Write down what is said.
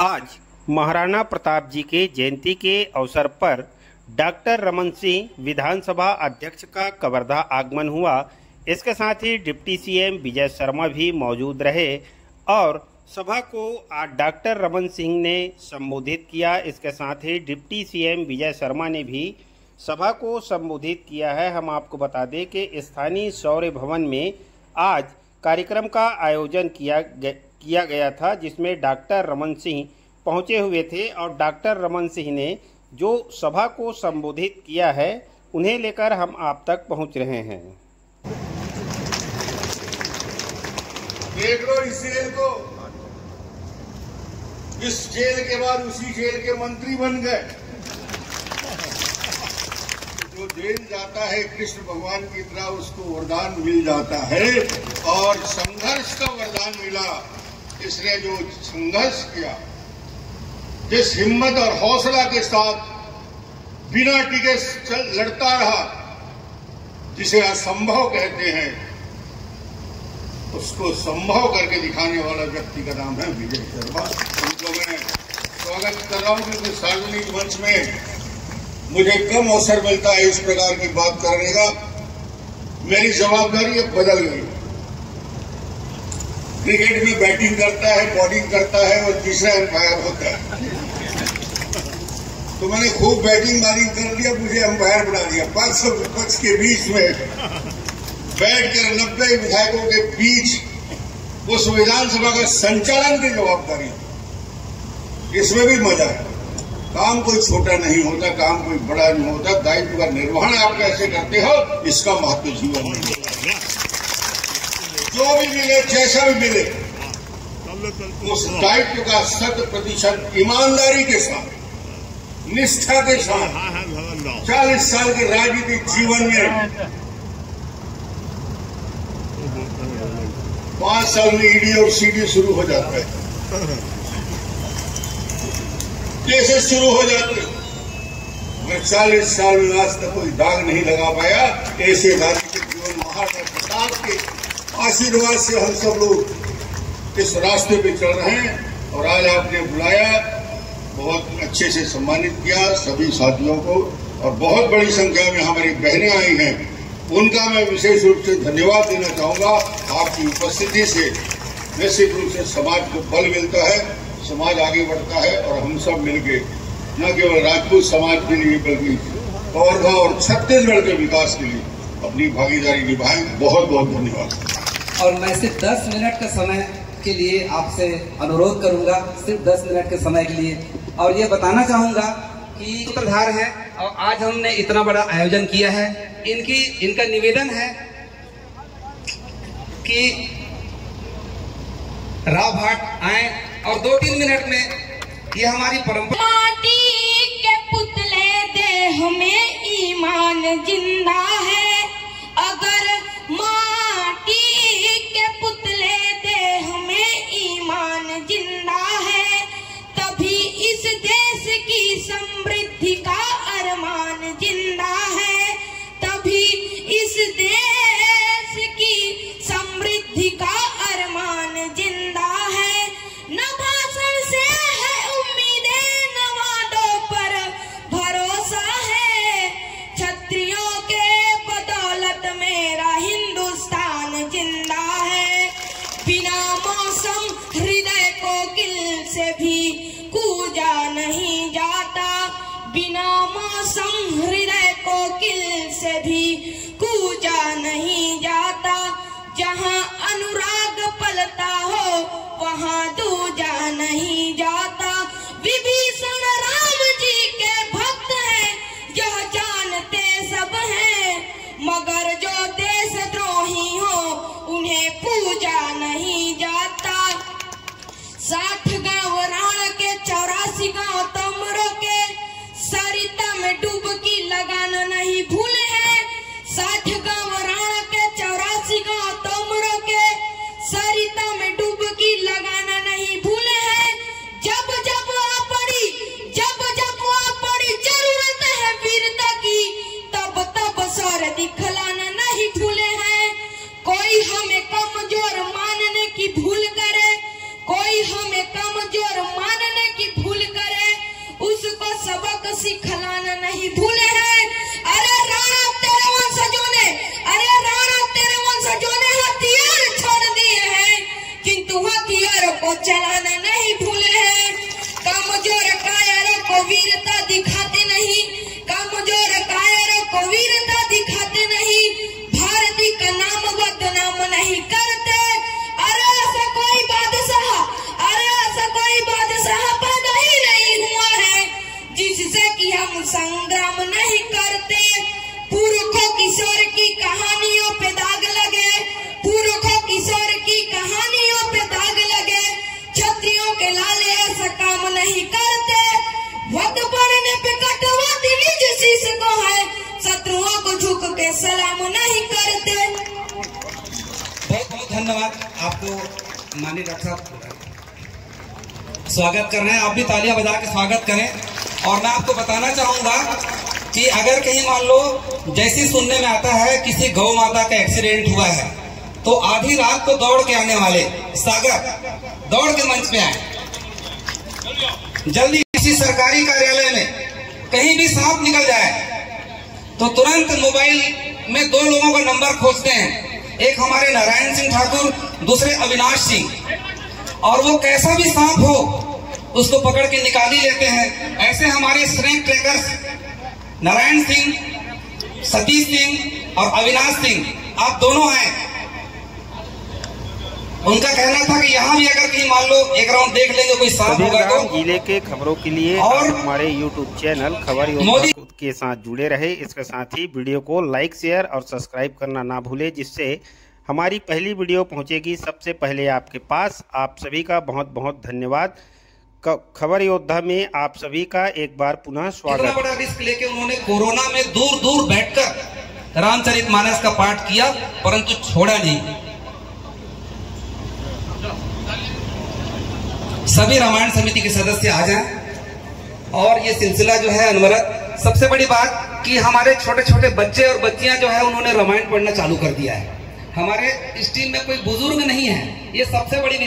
आज महाराणा प्रताप जी के जयंती के अवसर पर डॉक्टर रमन सिंह विधानसभा अध्यक्ष का कवर्धा आगमन हुआ। इसके साथ ही डिप्टी सीएम विजय शर्मा भी मौजूद रहे और सभा को आज डॉक्टर रमन सिंह ने संबोधित किया। इसके साथ ही डिप्टी सीएम विजय शर्मा ने भी सभा को संबोधित किया है। हम आपको बता दें कि स्थानीय शौर्य भवन में आज कार्यक्रम का आयोजन किया किया गया था, जिसमें डॉक्टर रमन सिंह पहुँचे हुए थे और डॉक्टर रमन सिंह ने जो सभा को संबोधित किया है, उन्हें लेकर हम आप तक पहुँच रहे हैं। देख लो इस जेल को। इस जेल के बाद उसी जेल के मंत्री बन गए। जो जेल जाता है, कृष्ण भगवान की तरह उसको वरदान मिल जाता है और संघर्ष का वरदान मिला। इसने जो संघर्ष किया, जिस हिम्मत और हौसला के साथ बिना टिके लड़ता रहा, जिसे असंभव कहते हैं, उसको संभव करके दिखाने वाला व्यक्ति का नाम है विजय शर्मा। उनको मैं स्वागत कर रहा हूँ, क्योंकि सार्वजनिक मंच में मुझे कम अवसर मिलता है इस प्रकार की बात करने का। मेरी जवाबदारी अब बदल गई क्रिकेट में बैटिंग करता है, बॉलिंग करता है और तीसरा एम्पायर होता है। तो मैंने खूब बैटिंग बॉलिंग कर लिया, मुझे एम्पायर बना दिया। पक्ष सौ विपक्ष के बीच में बैठकर नब्बे विधायकों के बीच उस विधानसभा का संचालन की जवाबदारी। इसमें भी मज़ा है। काम कोई छोटा नहीं होता, काम कोई बड़ा नहीं होता। दायित्व का निर्वहन आप कैसे करते हो, इसका महत्व जीवन में जो भी मिले, जैसा भी मिले, उस दायित्व का शत प्रतिशत ईमानदारी के साथ, निष्ठा के साथ, चालीस साल के राजनीतिक जीवन में पाँच साल में ईडी और सीडी शुरू हो जाता है। कैसे शुरू हो जाते मैं चालीस साल में आज तक कोई दाग नहीं लगा पाया, ऐसे राजनीतिक जीवन महाराणा प्रताप के आशीर्वाद से हम सब लोग इस रास्ते पे चल रहे हैं और आज आपने बुलाया, बहुत अच्छे से सम्मानित किया सभी साथियों को और बहुत बड़ी संख्या में हमारी बहनें आई हैं। उनका मैं विशेष रूप से धन्यवाद देना चाहूँगा आपकी उपस्थिति से। निश्चित रूप से समाज को बल मिलता है, समाज आगे बढ़ता है और हम सब मिलके न केवल राजपूत समाज के लिए बल्कि कौरवा और छत्तीसगढ़ के विकास के लिए अपनी भागीदारी निभाएँ। बहुत बहुत धन्यवाद। और मैं सिर्फ़ दस मिनट का समय के लिए आपसे अनुरोध करूँगा, सिर्फ़ दस मिनट के समय के लिए। और ये बताना चाहूँगा कि सूत्रधार है, और आज हमने इतना बड़ा आयोजन किया है। इनकी, इनका निवेदन है कि राव भाट आए और दो तीन मिनट में ये हमारी परंपरा के पुतले देह में ईमान, ज़िंदा है समृद्धि का अरमान ज़िंदा है, तभी इस देश की समृद्धि का अरमान ज़िंदा है। न भाषण से है उम्मीदें न वादों पर भरोसा है। छत्रियों के बदौलत मेरा हिंदुस्तान ज़िंदा है। बिना मौसम, हृदय को किल से भी कूजा नहीं बिना मौसम, हृदय को किल से भी कूजा नहीं जाता। जहाँ अनुराग पलता हो, वहाँ दूजा नहीं जाता। विभीषण राम जी के भक्त हैं, यह जानते सब हैं। मगर जो देशद्रोही हो, उन्हें पूजा नहीं जाता। साठ चलाना नहीं भूले हैं। कम ज़ोर कायरों को वीरता दिखाते नहीं। कम ज़ोर कायरों को वीरता दिखाते नहीं। भारती का नाम बदनाम नहीं करते। अरे ऐसा कोई बादशाह, अरे ऐसा कोई बादशाह पैदा ही नहीं हुआ है। जिससे कि हम संग्राम नहीं करते। सलाम नहीं करते। बहुत बहुत धन्यवाद। आपको माननीय डॉक्टर साहब स्वागत कर रहे हैं। आप भी तालियाँ बजा के स्वागत करें। और मैं आपको बताना चाहूँगा कि अगर कहीं मान लो जैसे सुनने में आता है, किसी गौ माता का एक्सीडेंट हुआ है तो आधी रात को दौड़ के आने वाले सागर दौड़ के मंच पे आए। जल्दी किसी सरकारी कार्यालय में कहीं भी सांप निकल जाए तो तुरंत मोबाइल में दो लोगों का नंबर खोजते हैं। एक हमारे नारायण सिंह ठाकुर दूसरे अविनाश सिंह। और वो कैसा भी सांप हो उसको पकड़ के निकाल ही लेते हैं। ऐसे हमारे स्नेक ट्रेकर्स नारायण सिंह सतीश सिंह और अविनाश सिंह आप दोनों हैं। उनका कहना था कि यहाँ भी अगर कहीं मान लो एक राउंड देख लेंगे कोई सांप होगा तो। ज़िले के खबरों के लिए और हमारे यूट्यूब चैनल खबर मोदी- के साथ जुड़े रहे। इसके साथ ही वीडियो को लाइक, शेयर और सब्सक्राइब करना ना भूले, जिससे हमारी पहली वीडियो पहुंचेगी। सबसे पहले आपके पास आप सभी का बहुत बहुत धन्यवाद खबर योद्धा में आप सभी का एक बार पुनः इतना स्वागत बड़ा रिस्क लेके उन्होंने कोरोना में दूर दूर बैठकर रामचरित मानस का पाठ किया, परंतु छोड़ा नहीं। सभी रामायण समिति के सदस्य आ जाएँ और ये सिलसिला जो है अनवरत सबसे बड़ी बात कि हमारे छोटे छोटे बच्चे और बच्चियाँ जो है, उन्होंने रामायण पढ़ना चालू कर दिया है। हमारे इस टीम में कोई बुज़ुर्ग नहीं है। ये सबसे बड़ी